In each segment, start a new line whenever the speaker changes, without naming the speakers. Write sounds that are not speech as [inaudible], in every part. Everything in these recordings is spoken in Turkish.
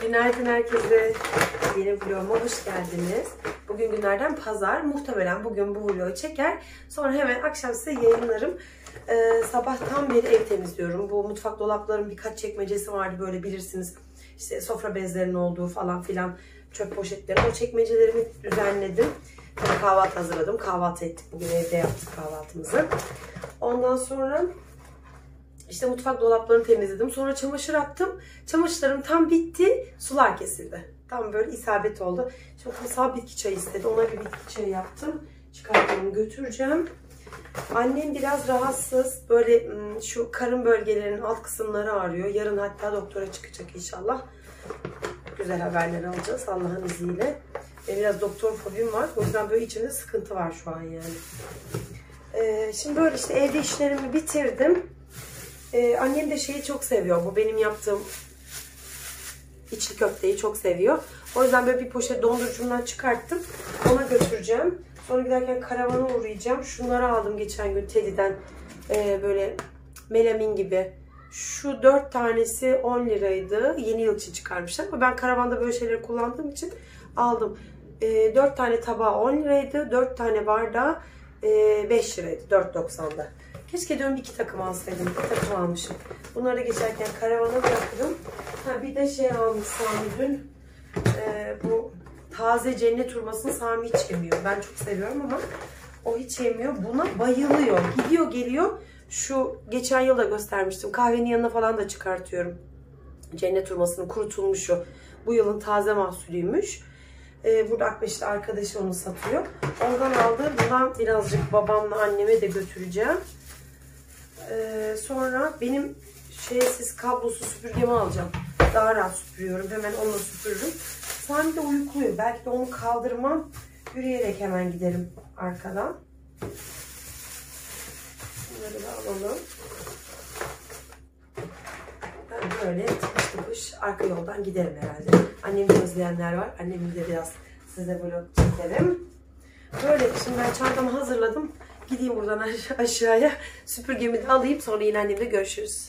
Günaydın herkese. Yeni vloguma hoş geldiniz. Bugün günlerden pazar. Muhtemelen bugün bu vlogu çeker. Sonra hemen akşam size yayınlarım. Ee, sabahtan beri ev temizliyorum. Bu mutfak dolaplarının birkaç çekmecesi vardı böyle bilirsiniz. İşte sofra bezlerinin olduğu falan filan çöp poşetleri. O çekmecelerimi düzenledim. Kahvaltı hazırladım. Kahvaltı ettik. Bugün evde yaptık kahvaltımızı. Ondan sonra işte mutfak dolaplarını temizledim. Sonra çamaşır attım. Çamaşırlarım tam bitti. Sular kesildi. Tam böyle isabet oldu. Şimdi kumsal bitki çayı istedi. Ona bir bitki çayı yaptım. Çıkartıyorum götüreceğim. Annem biraz rahatsız. Böyle şu karın bölgelerinin alt kısımları ağrıyor. Yarın hatta doktora çıkacak inşallah. Güzel haberler alacağız Allah'ın izniyle. Benim biraz doktor fobim var. O yüzden böyle içimde sıkıntı var şu an yani. Ee, şimdi böyle işte evde işlerimi bitirdim. Ee, annem de şeyi çok seviyor. Bu benim yaptığım içli köfteyi çok seviyor. O yüzden böyle bir poşet dondurucumdan çıkarttım. Ona götüreceğim. Sonra giderken karavana uğrayacağım. Şunları aldım geçen gün Teddy'den. Ee, böyle melamin gibi. Şu dört tanesi 10 liraydı. Yeni yıl için çıkarmışlar. Ama ben karavanda böyle şeyleri kullandığım için aldım. Ee, 4 tane tabağı 10 liraydı. 4 tane bardağı e, 5 liraydı. 4.90'da. Keşke diyorum iki takım alsaydım. Bir takım almışım. Bunları geçerken karavana bırakırım. Ha, bir de şey almış Sami dün. Ee, bu taze cennet hurmasını Sami hiç yemiyor. Ben çok seviyorum ama o hiç yemiyor. Buna bayılıyor. Gidiyor geliyor. Şu geçen yıl da göstermiştim. Kahvenin yanına falan da çıkartıyorum. Cennet hurmasının kurutulmuşu. Bu yılın taze mahsulüymüş. Ee, burada Akbeş'te arkadaşı onu satıyor. Ondan aldı. Bundan birazcık babamla anneme de götüreceğim. Ee, sonra benim şeysiz kablosuz süpürgemi alacağım. Daha rahat süpürüyorum. Hemen onunla süpürürüm. Sami de uykuluyor. Belki de onu kaldırmam. Yürüyerek hemen giderim arkadan. Bunları da alalım. Ben böyle tıpış tıpış arka yoldan giderim herhalde. Annemi özleyenler var. Annemi de biraz size vlog çekerim. Böyle şimdi ben çantamı hazırladım. Gideyim buradan aş- aşağıya süpürgemi de alayım sonra yine annemle görüşürüz.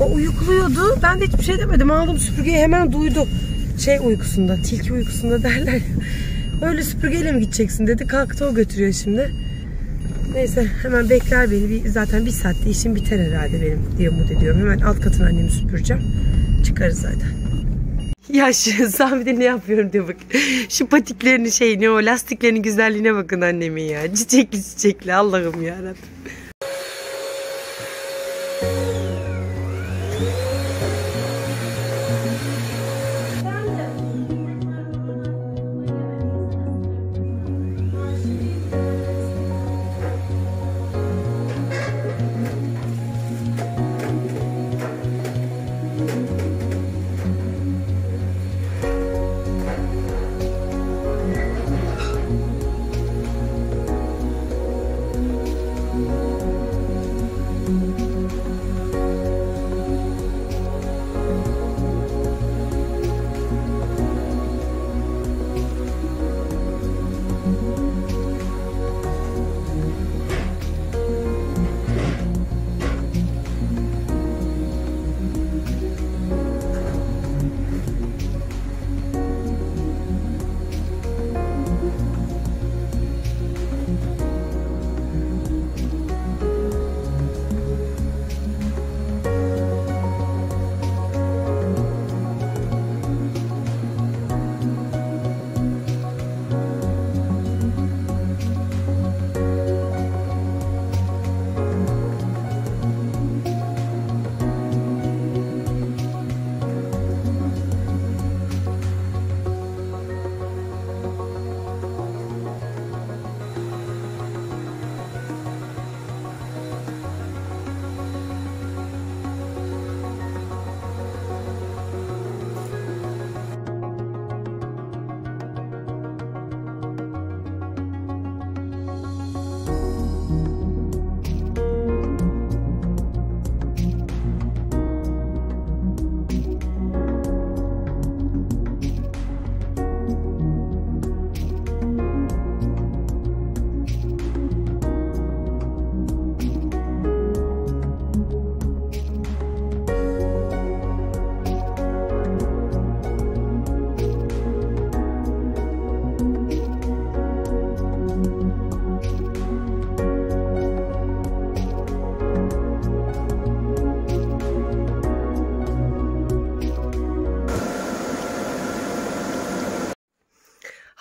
O uykuluyordu. Ben de hiçbir şey demedim. Aldım süpürgeyi hemen duydu. Şey uykusunda, tilki uykusunda derler. Öyle süpürgeyle mi gideceksin dedi. Kalktı o götürüyor şimdi. Neyse hemen bekler beni. Bir, zaten bir saatte işim biter herhalde benim diye umut ediyorum. Hemen alt katını annemi süpüreceğim. Çıkarız zaten. Ya şu [laughs] Sami'de ne yapıyorum diyor bak. Şu patiklerini şey ne o lastiklerinin güzelliğine bakın annemin ya. Çiçekli çiçekli Allah'ım ya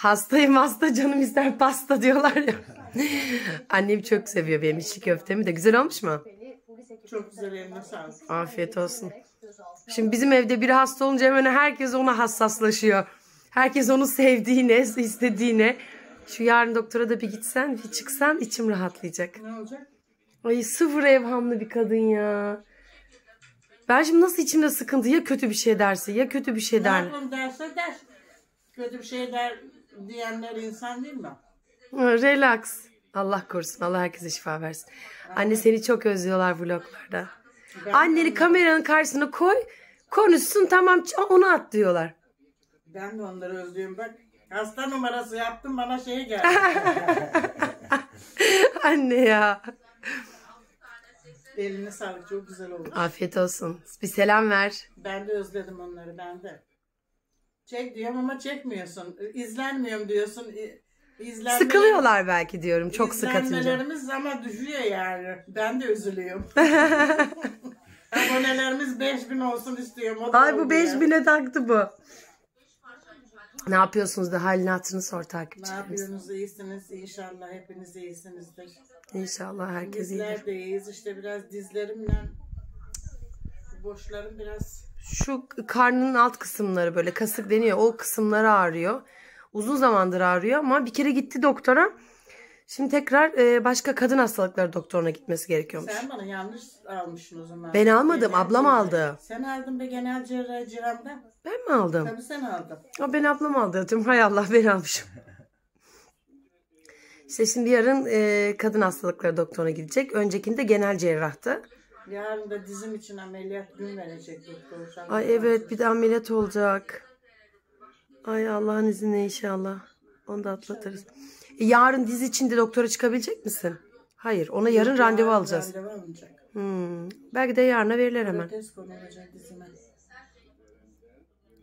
Hastayım hasta canım ister pasta diyorlar ya. [laughs] Annem çok seviyor benim içli köftemi de. Güzel olmuş mu?
Çok güzel eline sağlık.
Afiyet olsun. Şimdi bizim evde biri hasta olunca hemen herkes ona hassaslaşıyor. Herkes onu sevdiğine, istediğine. Şu yarın doktora da bir gitsen, bir çıksan içim rahatlayacak.
Ne olacak?
Ay sıfır evhamlı bir kadın ya. Ben şimdi nasıl içimde sıkıntı ya kötü bir şey derse ya kötü bir şey
Ne
der.
yapalım derse der. Kötü bir şey der diyenler insan değil mi?
Relax. Allah korusun. Allah herkese şifa versin. Anne seni çok özlüyorlar vloglarda.
Ben-
Anneni kameranın karşısına koy. Konuşsun tamam onu at diyorlar.
Ben de onları özlüyorum. Bak hasta numarası yaptım bana şey geldi. [laughs]
Anne ya.
Eline sağlık çok güzel oldu.
Afiyet olsun. Bir selam ver.
Ben de özledim onları ben de. Çek diyorum ama çekmiyorsun. İzlenmiyorum diyorsun. İzlenme,
Sıkılıyorlar belki diyorum çok sık atınca.
İzlenmelerimiz ama düşüyor yani. Ben de üzülüyorum. [laughs] Abonelerimiz 5000 olsun istiyorum. O
Ay bu
olmuyor.
5000'e taktı bu. Ne yapıyorsunuz da halini hatırını sor
Ne
takipçilerimiz.
yapıyorsunuz? İyisiniz. İnşallah hepiniz iyisinizdir.
İnşallah herkes iyidir.
Bizler de iyiyiz. İşte biraz dizlerimle boşlarım biraz
Şu karnının alt kısımları böyle kasık deniyor. O kısımları ağrıyor. Uzun zamandır ağrıyor ama bir kere gitti doktora. Şimdi tekrar e, başka kadın hastalıkları doktoruna gitmesi gerekiyormuş.
Sen bana yanlış almışsın o zaman.
Ben almadım,
Genel
ablam
cerrahi.
aldı.
Sen aldın be genel cerrahi ciramda.
Ben mi aldım?
Tabii sen aldın.
Aa, ben ablam aldı. Diyorum, Hay Allah ben almışım. İşte şimdi yarın e, kadın hastalıkları doktoruna gidecek. Öncekinde genel cerrahtı.
Yarın da dizim için ameliyat gün verecek doktor.
Ay evet bir de ameliyat olacak. Ay Allah'ın izniyle inşallah. Onu da atlatırız. E, yarın diz için de doktora çıkabilecek misin? Hayır ona yarın randevu alacağız.
Randevu alınacak.
Hmm, Belki de yarına verirler hemen.
Protez konulacak dizime.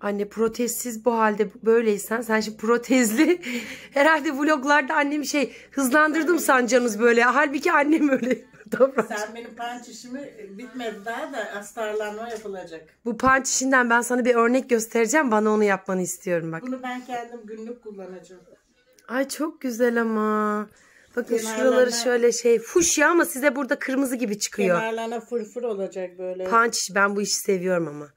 Anne protezsiz bu halde böyleysen sen şimdi protezli [laughs] herhalde vloglarda annem şey hızlandırdım sancanız böyle. Halbuki annem öyle
Sen benim panç işimi e, bitmedi daha da astarlanma yapılacak.
Bu punch işinden ben sana bir örnek göstereceğim. Bana onu yapmanı istiyorum bak.
Bunu ben kendim günlük kullanacağım.
Ay çok güzel ama. Bakın
Kenarlarına-
şuraları şöyle şey fuşya ama size burada kırmızı gibi çıkıyor.
Kenarlarına fırfır olacak böyle.
İş, ben bu işi seviyorum ama.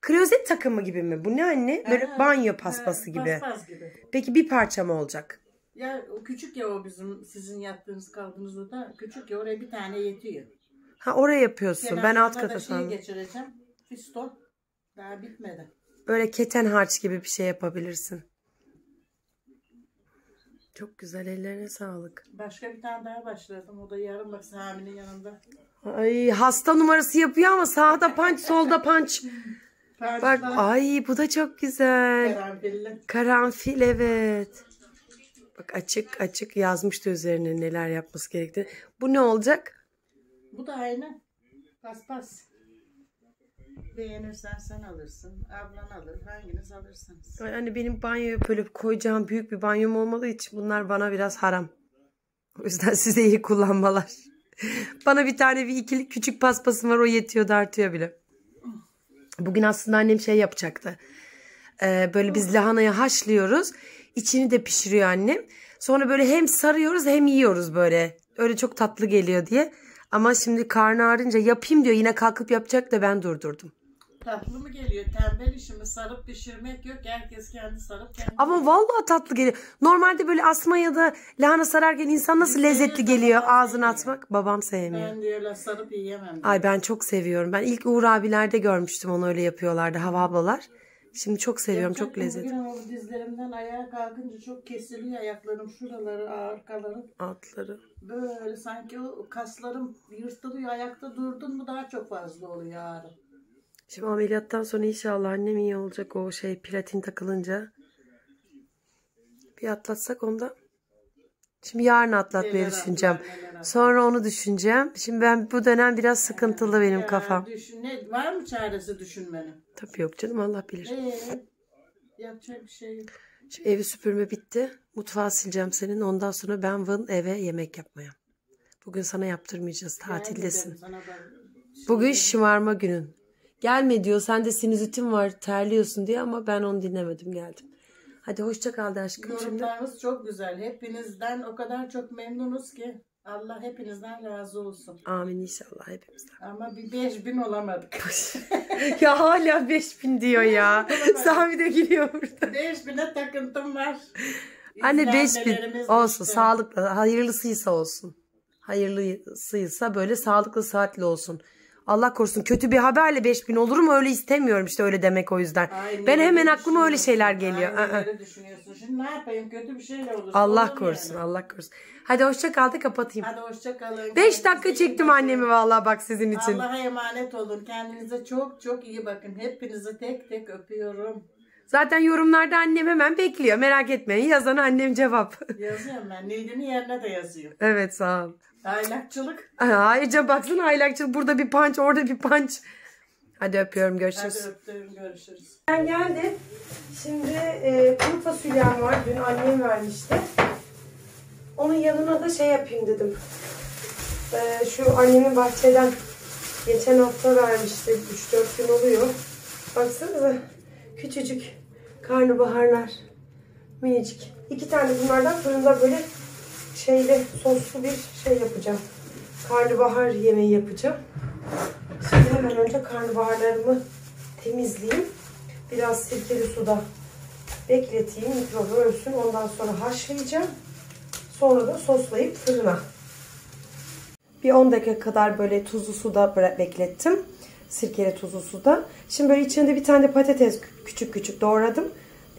Klozet takımı gibi mi? Bu ne anne? Böyle banyo paspası gibi.
Paspas gibi.
Peki bir parça mı olacak?
Ya küçük ya o bizim sizin yattığınız kaldığınız oda küçük ya oraya bir tane yetiyor.
Ha oraya yapıyorsun. Ben
Kenarlarına
alt kata sandım.
geçireceğim. Fiston. Daha bitmedi.
Böyle keten harç gibi bir şey yapabilirsin. Çok güzel ellerine sağlık.
Başka bir tane daha başladım. O da yarın bak Sami'nin yanında.
Ay hasta numarası yapıyor ama sağda punch solda punch. Bak
Bak.
ay bu da çok güzel.
Karanfilli.
Karanfil evet. Bak açık açık yazmıştı üzerine neler yapması gerektiğini. Bu ne olacak?
Bu da aynı. Paspas. Beğenirsen sen alırsın. Ablan alır. Hanginiz alırsanız.
Ay anne benim banyoya böyle koyacağım büyük bir banyom olmadığı için bunlar bana biraz haram. O yüzden [laughs] size iyi kullanmalar. bana bir tane bir ikili küçük paspasım var o yetiyor da artıyor bile. Bugün aslında annem şey yapacaktı. Ee, böyle biz lahanayı haşlıyoruz. İçini de pişiriyor annem. Sonra böyle hem sarıyoruz hem yiyoruz böyle. Öyle çok tatlı geliyor diye. Ama şimdi karnı ağrınca yapayım diyor. Yine kalkıp yapacak da ben durdurdum.
Tatlı mı geliyor? Tembel işimi sarıp pişirmek yok. Herkes kendi sarıp kendi
Ama vallahi tatlı geliyor. Normalde böyle asma ya da lahana sararken insan nasıl lezzetli geliyor ağzına atmak. Babam sevmiyor.
Ben diyorlar sarıp yiyemem.
Ay ben çok seviyorum. Ben ilk Uğur abilerde görmüştüm onu öyle yapıyorlardı hava ablalar. Şimdi çok seviyorum. Çok
Yapacaktım
lezzetli.
Bugün ama dizlerimden ayağa kalkınca çok kesiliyor ayaklarım. Şuraları, arkaları.
Altları.
Böyle sanki o kaslarım yırtılıyor. Ayakta durdun mu daha çok fazla oluyor ağrı.
Şimdi ameliyattan sonra inşallah annem iyi olacak o şey platin takılınca. Bir atlatsak onda. Şimdi yarın atlatmayı düşüneceğim. Sonra onu düşüneceğim. Şimdi ben bu dönem biraz sıkıntılı benim kafam.
Düşün, ne, var mı çaresi düşünmenin?
Tabii yok canım Allah bilir.
Ee, yapacak bir şey yok.
Şimdi evi süpürme bitti. Mutfağı sileceğim senin. Ondan sonra ben vın eve yemek yapmaya. Bugün sana yaptırmayacağız. Tatildesin. Bugün şımarma günün. Gelme diyor. Sende sinüzitin var. Terliyorsun diye ama ben onu dinlemedim geldim. Hadi hoşça kal de aşkım şimdi.
Yorumlarınız çok güzel. Hepinizden o kadar çok memnunuz ki. Allah hepinizden razı olsun.
Amin inşallah hepimizden.
Ama bir 5000 olamadık. [laughs]
ya hala 5000 diyor ya. Sami de gülüyor burada.
5000'e takıntım var.
Anne 5000
İzlenmelerimiz
olsun
düştü.
sağlıklı hayırlısıysa olsun. Hayırlısıysa böyle sağlıklı saatli olsun. Allah korusun kötü bir haberle 5000 olur mu öyle istemiyorum işte öyle demek o yüzden.
Aynı
ben hemen aklıma öyle şeyler geliyor.
Aynı
Aa.
yere düşünüyorsun. Şimdi ne yapayım kötü bir şeyle olur.
Allah
Olur
korusun
yani.
Allah korusun. Hadi hoşça kal da kapatayım.
Hadi hoşça kalın.
5 dakika çektim annemi vallahi bak sizin için.
Allah'a emanet olun. Kendinize çok çok iyi bakın. Hepinizi tek tek öpüyorum.
Zaten yorumlarda annem hemen bekliyor. Merak etmeyin. Yazan annem cevap. [laughs]
Yazıyorum ben. Nilgün'ün yerine de yazıyorum.
evet sağ ol.
Aylakçılık.
Ayrıca baksana aylakçı burada bir punch orada bir punch. Hadi öpüyorum görüşürüz.
Hadi öptüm. Görüşürüz.
Ben geldim. Şimdi e, kuru fasulyem var. Dün annem vermişti. Onun yanına da şey yapayım dedim. E, şu annemin bahçeden geçen hafta vermişti. 3-4 gün oluyor. Baksanıza. Küçücük karnabaharlar. Minicik. İki tane bunlardan fırında böyle şeyle soslu bir şey yapacağım. Karnabahar yemeği yapacağım. Şimdi hemen önce karnabaharlarımı temizleyeyim. Biraz sirkeli suda bekleteyim. Mikrobu ölsün. Ondan sonra haşlayacağım. Sonra da soslayıp fırına. Bir 10 dakika kadar böyle tuzlu suda beklettim. Sirkeli tuzlu suda. Şimdi böyle içinde bir tane de patates kü- küçük küçük doğradım.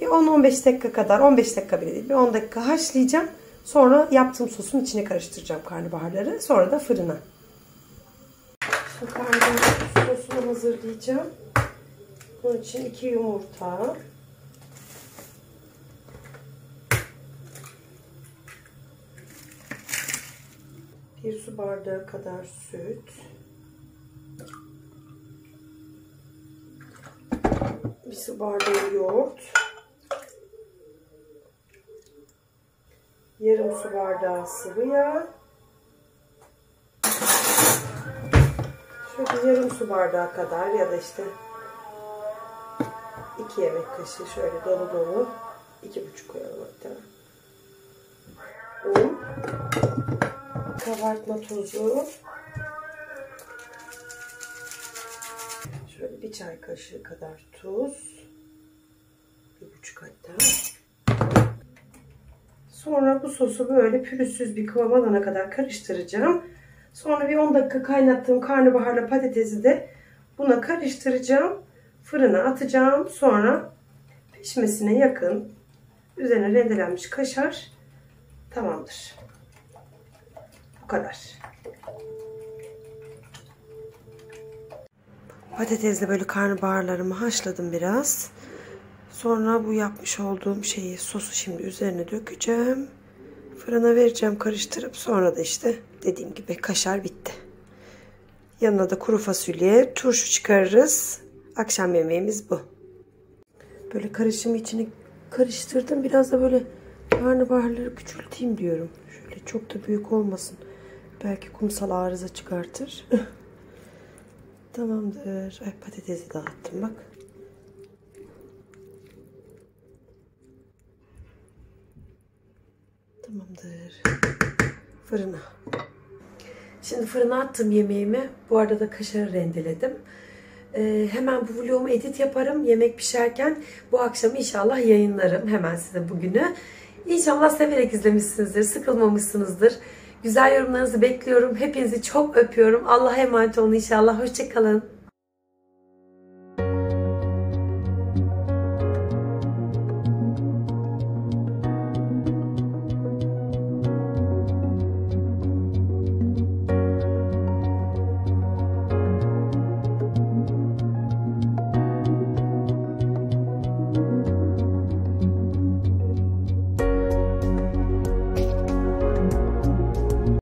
Bir 10-15 dakika kadar, 15 dakika bile değil, bir 10 dakika haşlayacağım. Sonra yaptığım sosun içine karıştıracağım karnabaharları. Sonra da fırına. Şimdi karnabahar sosunu hazırlayacağım. Bunun için 2 yumurta. Bir su bardağı kadar süt. Bir su bardağı yoğurt. Yarım su bardağı sıvı yağ. Şöyle yarım su bardağı kadar ya da işte 2 yemek kaşığı şöyle dolu dolu. 2,5 koyalım hatta. Un. Kabartma tozu. Şöyle bir çay kaşığı kadar tuz. Bir buçuk hatta. Sonra bu sosu böyle pürüzsüz bir kıvam alana kadar karıştıracağım. Sonra bir 10 dakika kaynattığım karnabaharla patatesi de buna karıştıracağım. Fırına atacağım. Sonra pişmesine yakın üzerine rendelenmiş kaşar tamamdır. Bu kadar. Patatesle böyle karnabaharlarımı haşladım biraz. Sonra bu yapmış olduğum şeyi sosu şimdi üzerine dökeceğim. Fırına vereceğim karıştırıp sonra da işte dediğim gibi kaşar bitti. Yanına da kuru fasulye, turşu çıkarırız. Akşam yemeğimiz bu. Böyle karışımı içine karıştırdım. Biraz da böyle karnabaharları küçülteyim diyorum. Şöyle çok da büyük olmasın. Belki kumsal arıza çıkartır. [laughs] Tamamdır. Ay patatesi dağıttım bak. Tamamdır. Fırına. Şimdi fırına attım yemeğimi. Bu arada da kaşarı rendeledim. Ee, hemen bu vlogumu edit yaparım yemek pişerken. Bu akşam inşallah yayınlarım hemen size bugünü. İnşallah severek izlemişsinizdir, sıkılmamışsınızdır. Güzel yorumlarınızı bekliyorum. Hepinizi çok öpüyorum. Allah'a emanet olun inşallah. Hoşçakalın.